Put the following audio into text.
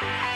Bye.